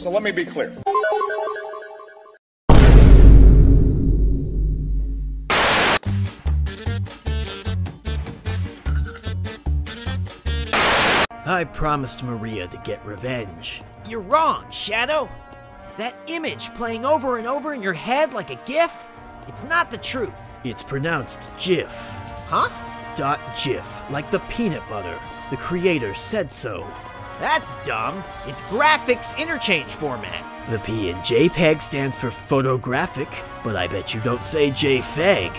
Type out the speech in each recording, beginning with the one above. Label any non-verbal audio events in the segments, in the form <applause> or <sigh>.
So let me be clear. I promised Maria to get revenge. You're wrong, Shadow. That image playing over and over in your head like a GIF, it's not the truth. It's pronounced GIF. Huh? Dot GIF, like the peanut butter. The creator said so. That's dumb. It's graphics interchange format. The P in JPEG stands for photographic, but I bet you don't say JFEG.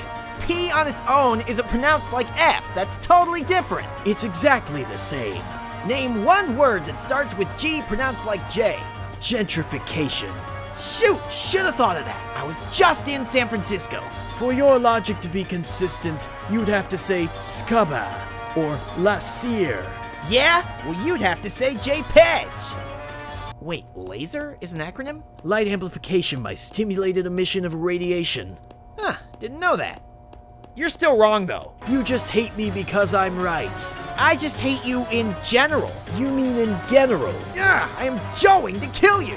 P on its own isn't pronounced like F. That's totally different. It's exactly the same. Name one word that starts with G pronounced like J. Gentrification. Shoot, should have thought of that. I was just in San Francisco. For your logic to be consistent, you'd have to say Scaba or La Cire. Yeah? Well, you'd have to say JPEG. Wait, laser is an acronym? Light amplification by stimulated emission of radiation. Huh, didn't know that. You're still wrong, though. You just hate me because I'm right. I just hate you in general. You mean in general? Yeah, I am going to kill you.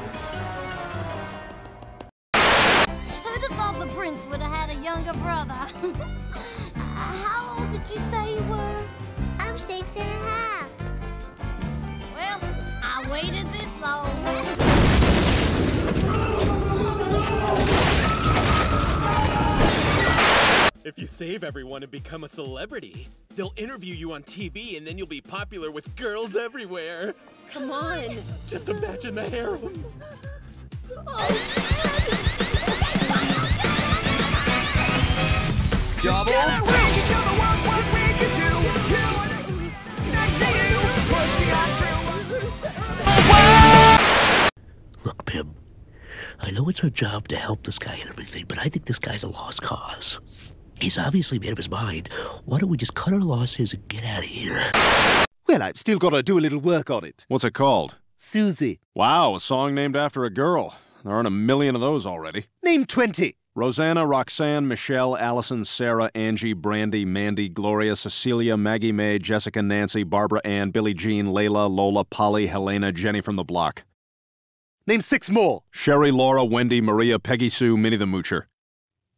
Who'd have thought the prince would have had a younger brother? <laughs> How old did you say you were? I'm six and a half. Well, I waited this long. If you save everyone and become a celebrity, they'll interview you on TV and then you'll be popular with girls everywhere. Come on. Just imagine the heroin. Double. I know it's our job to help this guy and everything, but I think this guy's a lost cause. He's obviously made up his mind. Why don't we just cut our losses and get out of here? Well, I've still got to do a little work on it. What's it called? Susie. Wow, a song named after a girl. There aren't a million of those already. Name 20. Rosanna, Roxanne, Michelle, Allison, Sarah, Angie, Brandy, Mandy, Gloria, Cecilia, Maggie May, Jessica, Nancy, Barbara Ann, Billie Jean, Layla, Lola, Polly, Helena, Jenny from the block. Name six more. Sherry, Laura, Wendy, Maria, Peggy Sue, Minnie the Moocher.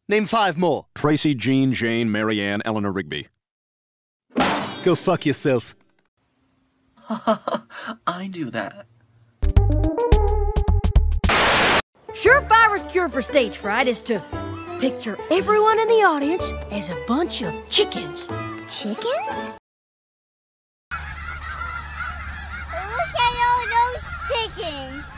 Name five more. Tracy, Jean, Jane, Mary Ann, Eleanor Rigby. Go fuck yourself. <laughs> I do that. Surefire's cure for stage fright is to picture everyone in the audience as a bunch of chickens. Chickens? Look at all those chickens.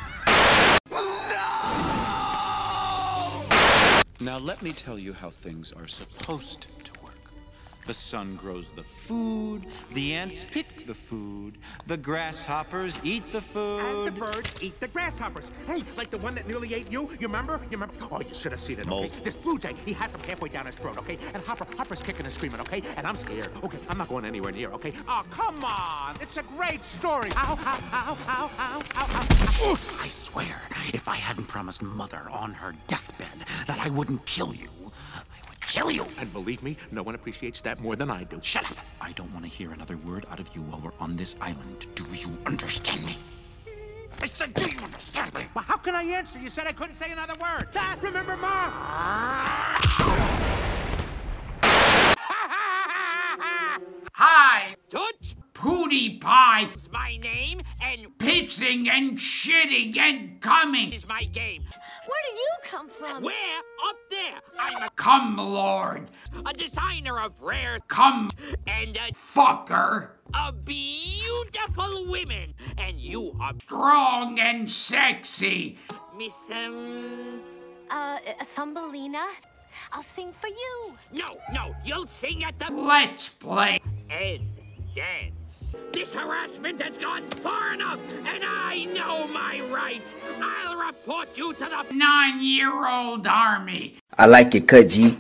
Now let me tell you how things are supposed to. The sun grows the food, the ants pick the food, the grasshoppers eat the food. And the birds eat the grasshoppers. Hey, like the one that nearly ate you. You remember? You remember? Oh, you should have seen it, okay? Mole. This blue jay, he has him halfway down his throat, okay? And Hopper, Hopper's kicking and screaming, okay? And I'm scared. Okay, I'm not going anywhere near, okay? Oh, come on. It's a great story. Ow, ow, ow, ow, ow, ow, ow. I swear, if I hadn't promised Mother on her deathbed that I wouldn't kill you, kill you. And believe me, no one appreciates that more than I do. Shut up! I don't want to hear another word out of you while we're on this island. Do you understand me? I said, do you understand me? Well, how can I answer? You said I couldn't say another word. Dad, remember Mom? Hi, Toots Pootie Pie is my name, and pissing and shitting and coming is my game. Where did you come from? Where? Up there. I'm a cum lord, a designer of rare come and a fucker of beautiful women. And you are strong and sexy. Miss, um... Uh, Thumbelina? I'll sing for you. No, no, you'll sing at the Let's Play and dance. This harassment has gone far enough, and I know my rights. I'll report you to the nine-year-old army. I like it, cut, G.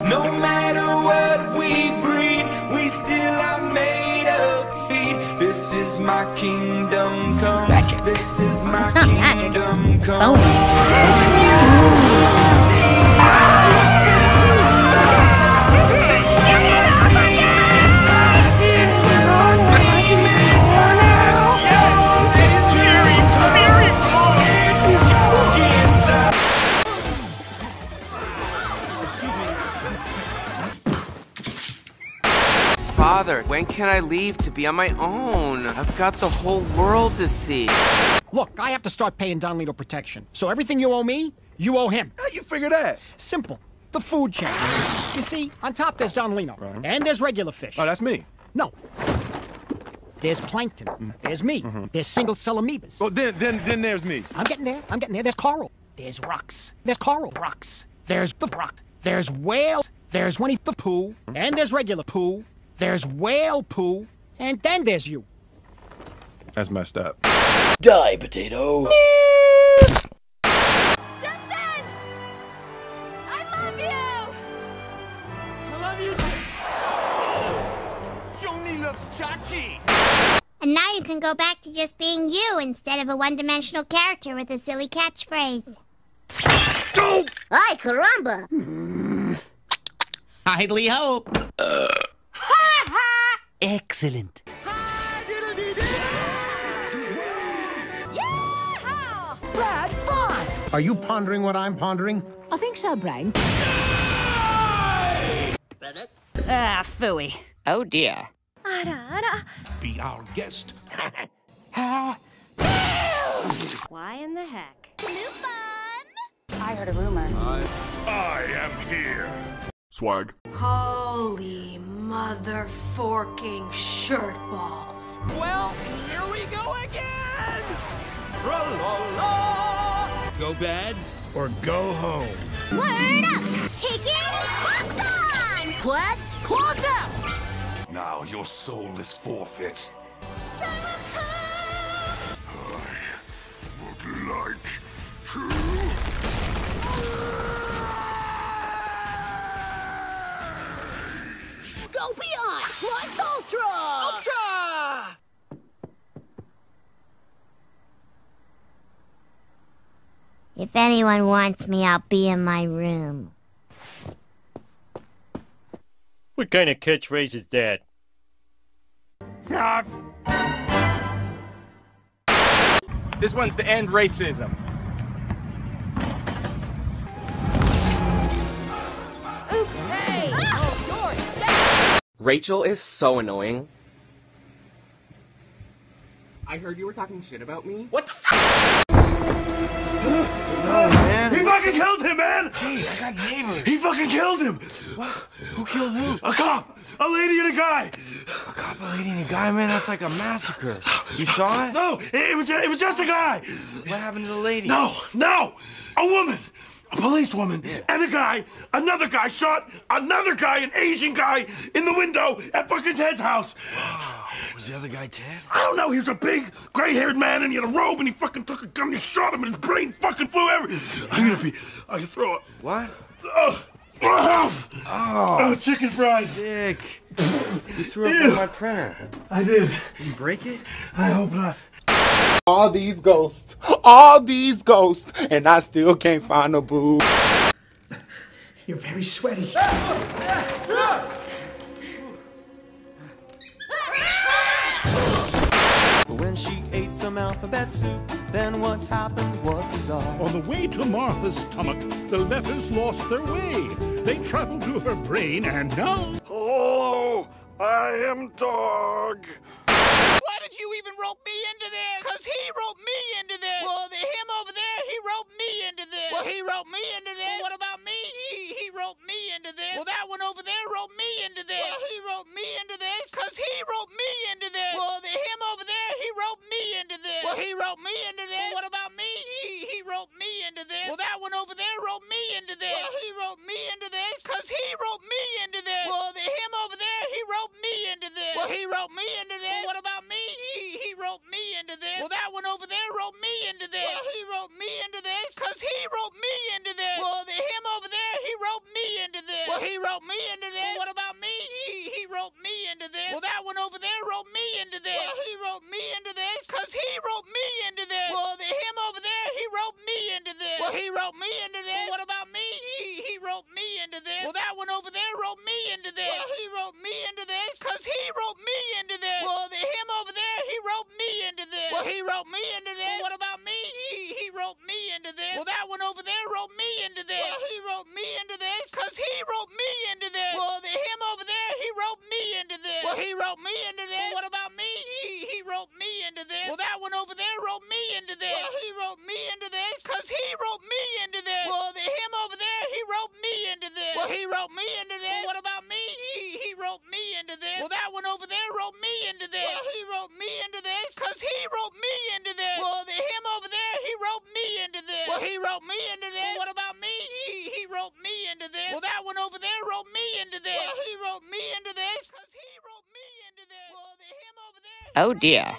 No matter what we breed, we still are made of feed. This is my kingdom come. Magic. This is my It's not magic, it's kingdom come. when can I leave to be on my own? I've got the whole world to see. Look, I have to start paying Don Lino protection. So everything you owe me, you owe him. How you figure that? Simple. The food chain. You see, on top there's Don Lino. And there's regular fish. Oh, that's me. No. There's plankton. Mm-hmm. There's me. Mm-hmm. There's single cell amoebas. Oh, then, then, then there's me. I'm getting there. I'm getting there. There's coral. There's rocks. There's coral rocks. There's the rock. There's whales. There's Winnie the Pooh. Mm-hmm. And there's regular poo. There's whale poo. And then there's you. That's messed up. Die, potato. I love you. Joni loves Chachi. And now you can go back to just being you instead of a one-dimensional character with a silly catchphrase. Go! Ay, caramba! Idly hope. Excellent. Brad, fun! Are you pondering what I'm pondering? I think so, Brain. Ah, phooey. Oh dear. Be our guest. <laughs> Why in the heck? I heard a rumor. I am here. Swag. Holy mother forking shirt balls. Well, here we go again! Go bad or go home. Word up! Chicken box on! What? Close out! Now your soul is forfeit. I Would like to. Go beyond! Plus Ultra! Ultra! If anyone wants me, I'll be in my room. What kind of catchphrase is that? This one's to end racism. Rachel is so annoying. I heard you were talking shit about me. What the fuck? <gasps> No, man. He fucking killed him, man! Hey, I got neighbors. He fucking killed him! Who killed who? A cop! A lady and a guy! A cop, a lady, and a guy, man. That's like a massacre. You saw it? No, it, it was it was just a guy! What happened to the lady? No, no! A woman! A police woman and a guy, another guy shot another guy, an Asian guy, in the window at fucking Ted's house. Was the other guy Ted? I don't know, he was a big, gray-haired man and he had a robe and he fucking took a gun and he shot him and his brain fucking flew everywhere. I'm gonna be, I can throw it. What? Uh, uh, oh, oh, Oh, chicken fries. Sick. <laughs> You threw up Ew. on my printer. I did. Did you break it? I hope not. All these ghosts, all these ghosts, and I still can't find a boo. <laughs> You're very sweaty. When she ate some alphabet soup, then what happened was bizarre. On the way to Martha's stomach, the letters lost their way. They traveled to her brain, and now. Hello, I am dog. Why did you even rope me into this? Cause he roped me into this. Well, the him over there, he roped me into this. Well, he roped me into this. Well, what about me? He he roped me into this. Well, that one over there roped me into this. Well, he roped me into this. Cause he roped me into this. Well, the him over there, he roped me into this. Well, he roped me into this. Well, what about me? He he roped me into this. Well, that one over there roped me into this. Well, he roped me into this. Cause he roped me into this. Well, the him over there, he roped me into this. Well, he roped me into this. Well, what about me? He he roped me into this. Well, that one over there roped me into this. Well, he roped me into this. Cause he wrote me into this. Well, the him over there, he roped me into this. Well, he roped me into this. Well, what about me? He he roped me into this. Well, that one over there roped me into this. Well, he roped me into this. Cause he roped me into this. Well, the him over there, he roped me into this. Well, he roped me into this. Well, what about me? He he roped me into this. Well, that one over there roped me into this. Well, he roped me into this. Cause he roped me into this. Well, the him over there, he roped me into Well, me into this. What about me? He he roped me into this. Well, that one over there roped me into this. Well, he roped me into this. Cause he roped me into this. Well, the him over there, he roped me into this. Well, he roped me into this. Well, what about me? He, he wrote me into this. Well, that one over there wrote me into this. Well, he wrote me into this because he wrote me into this. Well, the him over there, he wrote me into this. Well, he wrote me into this. Well, what about me? He he wrote me into this. Well, that one over there wrote me into this. Well, he wrote me into this because he wrote me into this. Well, the him over there, he wrote me into this. Well, he wrote me into this. Well, what about me? He he wrote me into this. Well, that one over there wrote me into this. Well, he wrote me into this because he wrote me into this. Well, the him over there. Oh dear.